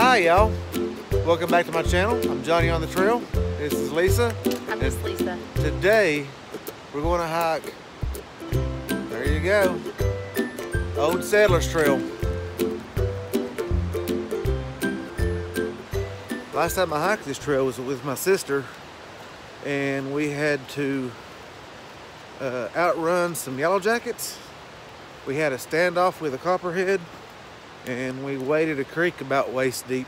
Hi y'all, welcome back to my channel. I'm Johnny on the trail. This is Lisa. I'm Miss Lisa. Today we're going to hike, there you go, Old Settlers Trail. Last time I hiked this trail was with my sister and we had to uh, outrun some yellow jackets. We had a standoff with a copperhead and we waded a creek about waist deep.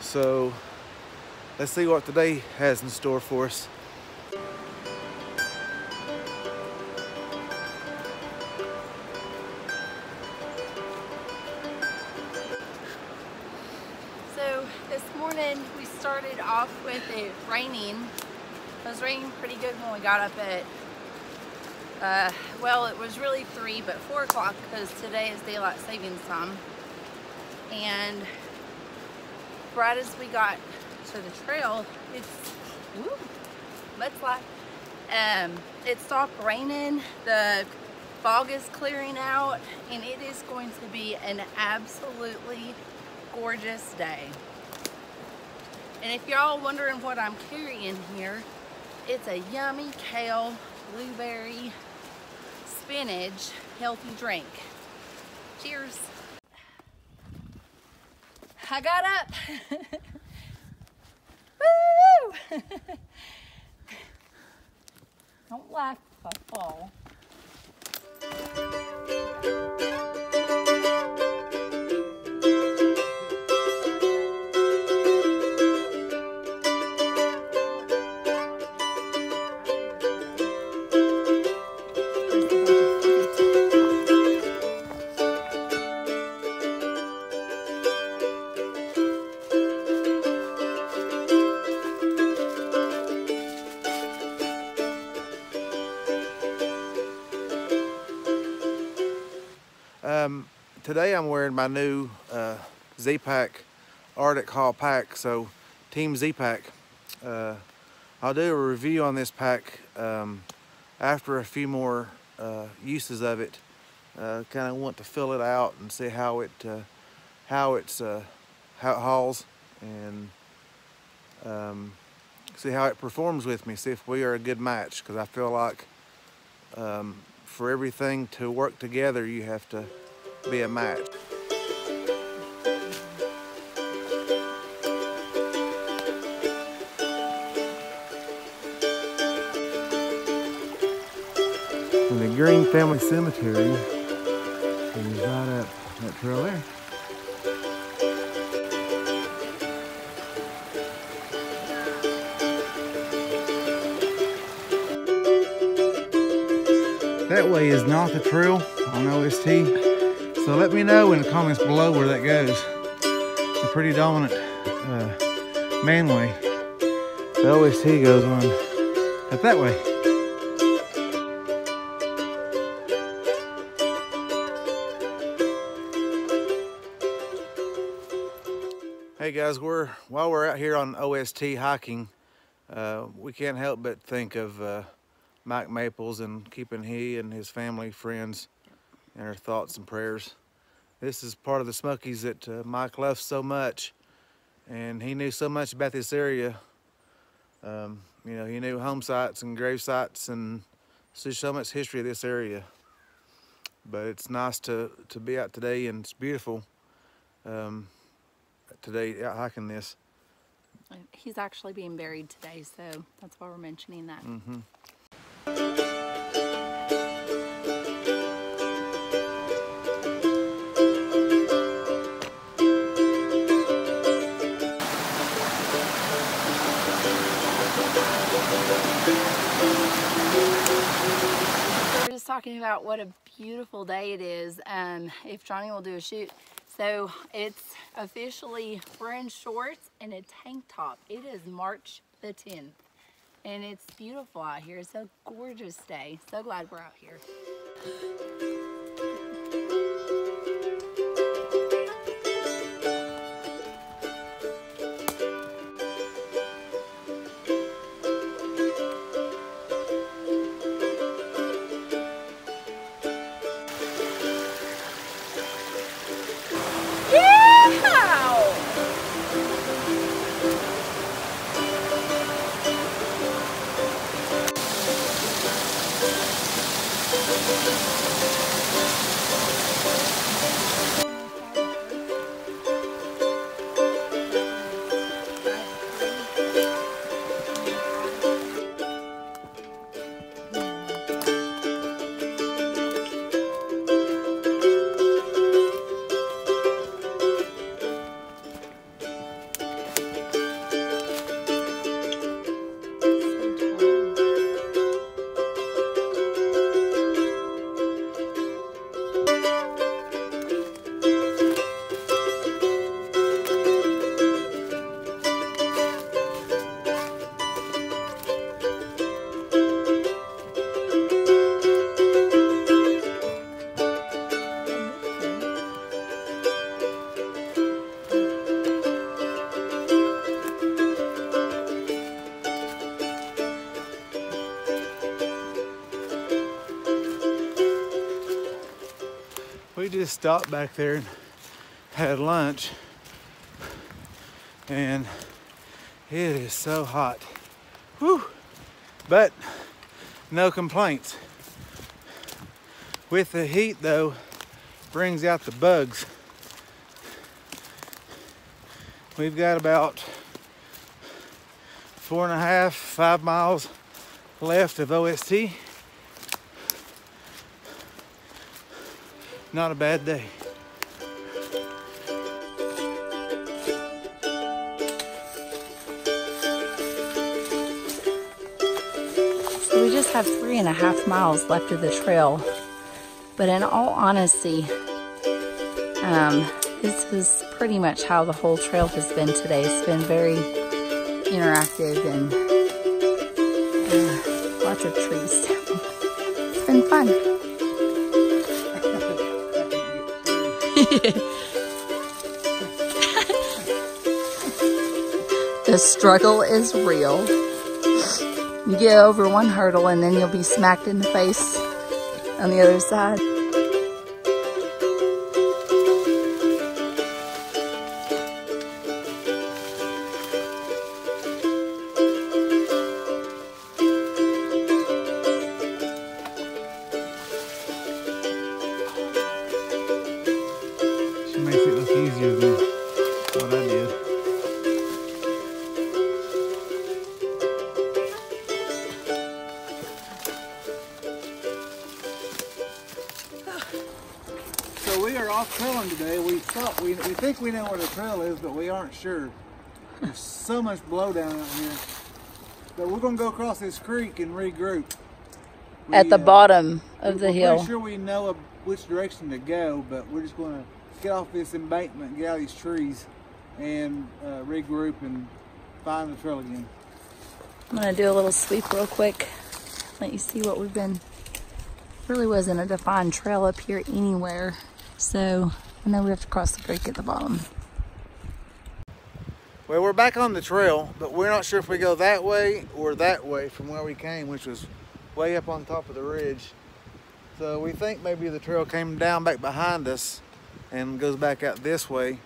So let's see what today has in store for us. So this morning we started off with it raining. It was raining pretty good when we got up at, uh, well it was really 3 but 4 o'clock because today is daylight savings time. And right as we got to the trail, it's, woo, mudslide. Um, it stopped raining, the fog is clearing out, and it is going to be an absolutely gorgeous day. And if y'all wondering what I'm carrying here, it's a yummy kale, blueberry, spinach, healthy drink. Cheers. I got up. Woo! Don't laugh if I fall. Um, today I'm wearing my new uh, Z-Pack Arctic Haul pack, so Team Z-Pack. Uh, I'll do a review on this pack um, after a few more uh, uses of it. Uh, kind of want to fill it out and see how it uh, how it's uh, how it hauls and um, see how it performs with me. See if we are a good match because I feel like um, for everything to work together, you have to be a match. And the Green Family Cemetery is right up that trail there. That way is not the trail on OST. So let me know in the comments below where that goes. It's a pretty dominant uh, main way. The OST goes on up that way. Hey guys, we're while we're out here on OST hiking, uh, we can't help but think of uh, Mike Maples and keeping he and his family, friends, in our thoughts and prayers. This is part of the Smokies that uh, Mike loves so much, and he knew so much about this area. Um, you know, he knew home sites and grave sites and see so much history of this area. But it's nice to, to be out today and it's beautiful um, today out hiking this. He's actually being buried today, so that's why we're mentioning that. hmm We're just talking about what a beautiful day it is. Um, if Johnny will do a shoot. So it's officially, we're in shorts and a tank top. It is March the 10th and it's beautiful out here. It's a gorgeous day. So glad we're out here. Just stopped back there and had lunch. And it is so hot. Whew. But no complaints. With the heat though, brings out the bugs. We've got about four and a half, five miles left of OST. Not a bad day. So we just have three and a half miles left of the trail. But in all honesty, um, this is pretty much how the whole trail has been today. It's been very interactive and uh, lots of trees. it's been fun. the struggle is real. You get over one hurdle and then you'll be smacked in the face on the other side. Off trailing today. We thought we, we think we know where the trail is, but we aren't sure. There's so much blowdown out here. But we're gonna go across this creek and regroup. At the uh, bottom of the hill. Pretty sure we know which direction to go, but we're just going to get off this embankment, get out of these trees, and uh, regroup and find the trail again. I'm gonna do a little sweep real quick. Let you see what we've been. Really wasn't a defined trail up here anywhere. So and know we have to cross the creek at the bottom. Well, we're back on the trail, but we're not sure if we go that way or that way from where we came, which was way up on top of the ridge. So we think maybe the trail came down back behind us and goes back out this way.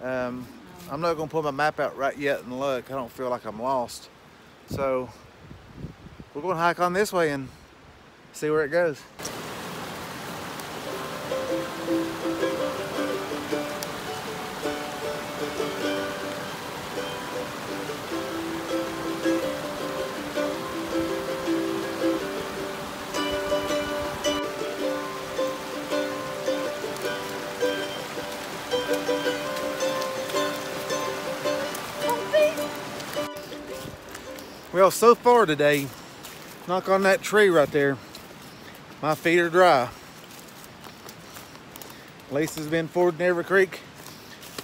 Um, I'm not gonna pull my map out right yet and look. I don't feel like I'm lost. So we're gonna hike on this way and see where it goes. Well, so far today, knock on that tree right there. My feet are dry. Lisa's been fording every creek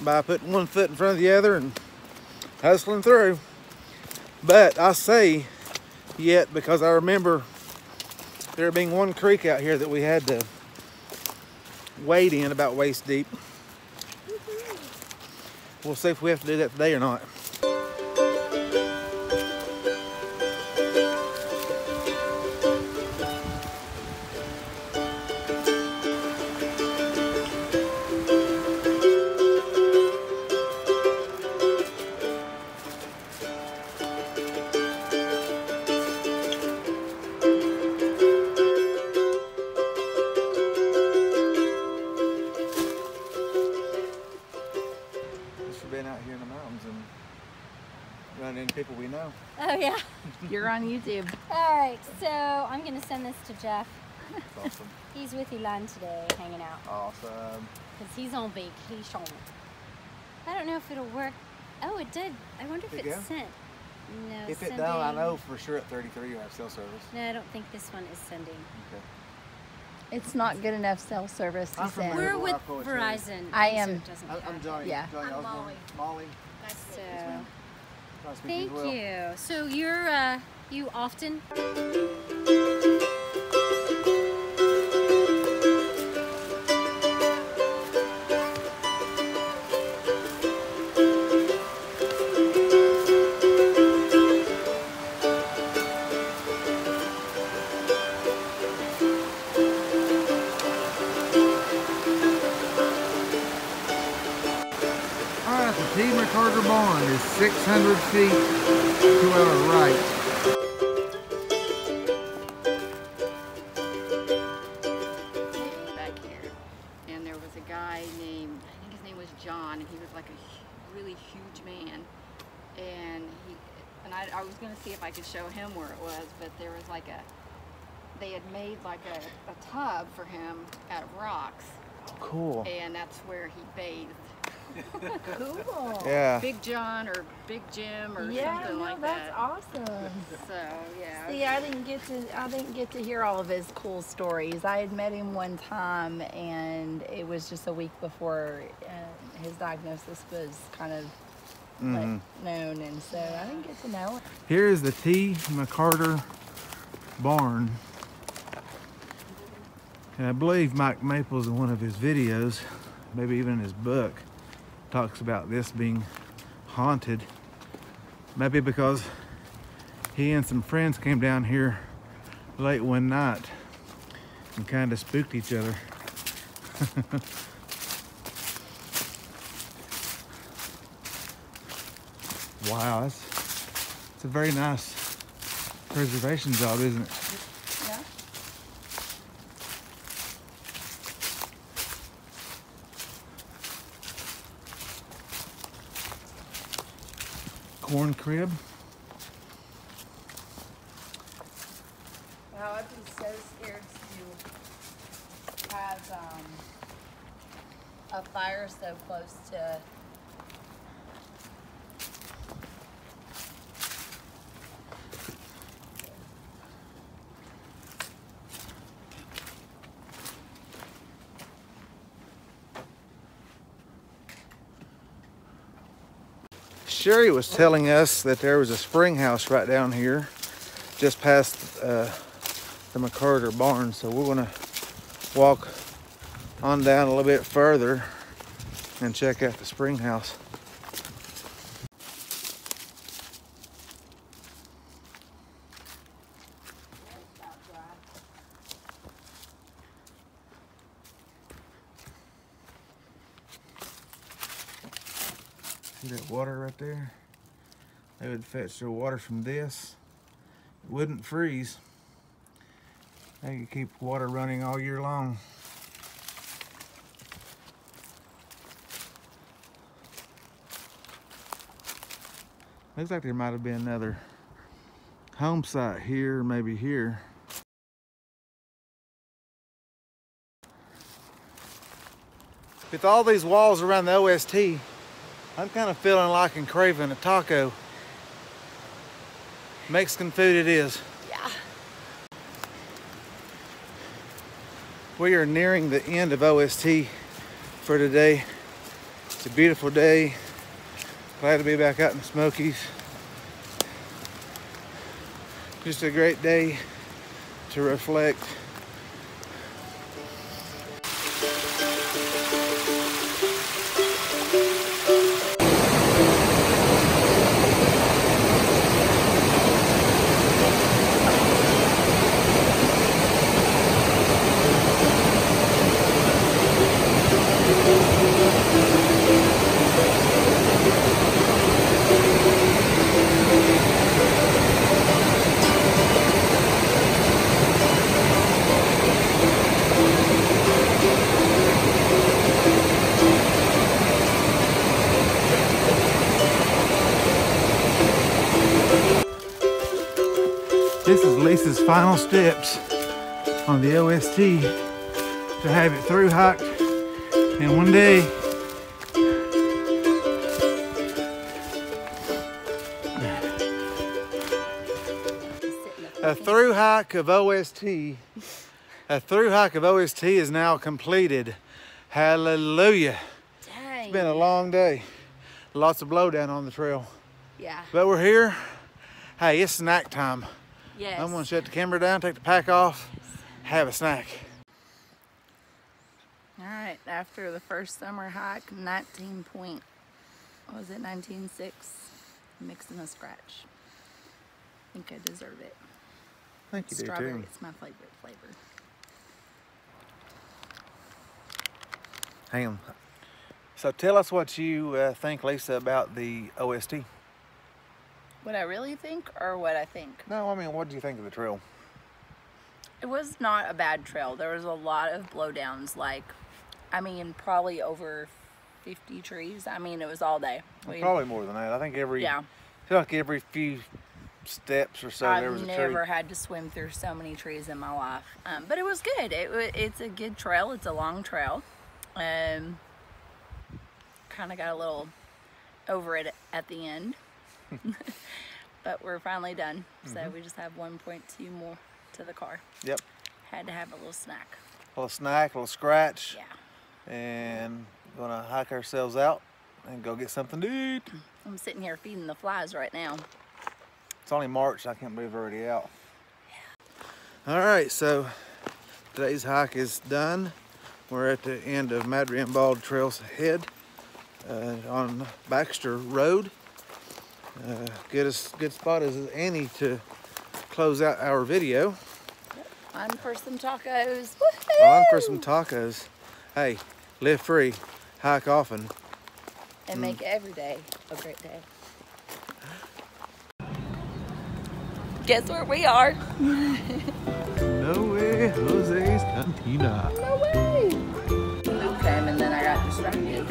by putting one foot in front of the other and hustling through. But I say yet because I remember there being one creek out here that we had to wade in about waist deep. We'll see if we have to do that today or not. Yeah. You're on YouTube. All right. So I'm gonna send this to Jeff. Awesome. He's with Elan today, hanging out, awesome. because he's on vacation. I don't know if it'll work. Oh, it did. I wonder if Did it it go? sent. No. If it sending. don't, I know for sure at 33 you have cell service. No, I don't think this one is sending. Okay. It's not good enough cell service to I'm from send. We're with I call it Verizon. I am- it doesn't I, I'm. Johnny. Yeah. Johnny I'm Osborne. Molly. Molly. So, ma'am. Nice thank you. you. So you're uh, you often T. Barn is 600 feet to our right. back here, and there was a guy named I think his name was John, and he was like a really huge man, and he and I, I was gonna see if I could show him where it was, but there was like a they had made like a, a tub for him out of rocks, Cool. and that's where he bathed. Cool. Yeah. Big John or Big Jim or Yeah, something no, like that's that. awesome. So yeah. See, I didn't get to I didn't get to hear all of his cool stories. I had met him one time, and it was just a week before uh, his diagnosis was kind of like, Mhm. known, and so I didn't get to know him. Here is the T. McCarter Barn. And I believe Mike Maples in one of his videos, maybe even in his book, talks about this being haunted. Maybe because he and some friends came down here late one night and kind of spooked each other. wow, it's a very nice preservation job, isn't it? Yeah. Corn crib. Well, I'd be so scared to have um, a fire so close to. Sherry was telling us that there was a spring house right down here, just past uh, the McCarter barn. So we're gonna walk on down a little bit further and check out the spring house. See that water right there? They would fetch their water from this. It wouldn't freeze. They could keep water running all year long. Looks like there might have been another home site here, maybe here. With all these walls around the OST, I'm kind of feeling like and craving a taco. Mexican food it is. Yeah. We are nearing the end of OST for today. It's a beautiful day. Glad to be back out in the Smokies. Just a great day to reflect. Final steps on the OST to have it through hiked in one day. A through hike of OST, a through hike of OST is now completed. Hallelujah. Dang. It's been a long day. Lots of blowdown on the trail. yeah. But we're here. Hey, it's snack time. Yes. I'm gonna shut the camera down, take the pack off, have a snack. All right. After the first summer hike, 19 point. What was it? 19.6. Mixing a Skratch. I think I deserve it. Thank you, Strawberry. too. It's my favorite flavor. Hang on. So tell us what you uh, think, Lisa, about the OST. What I really think or what I think? No, I mean, what do you think of the trail? It was not a bad trail. There was a lot of blowdowns, like, I mean, probably over 50 trees. I mean, it was all day. We- Probably more than that. I think every, Yeah. Like every few steps or so there was I've never had to swim through so many trees in my life, um, but it was good. It it's a good trail. It's a long trail. Um, kind of got a little over it at the end, but we're finally done. So Mm-hmm. we just have 1.2 more to the car. Yep. Had to have a little snack. A little snack, a little Skratch, Yeah. and we're gonna hike ourselves out and go get something to eat. I'm sitting here feeding the flies right now. It's only March. I can't believe we're already out. Yeah. All right, so today's hike is done. We're at the end of Maddron Bald Trails Head uh, on Baxter Road. Uh, good, as, good spot as any to close out our video. On for some tacos. Oh, On for some tacos. Hey, live free, hike often. And mm. make every day a great day. Guess where we are? no way, Jose's Cantina. No way! And then I got distracted.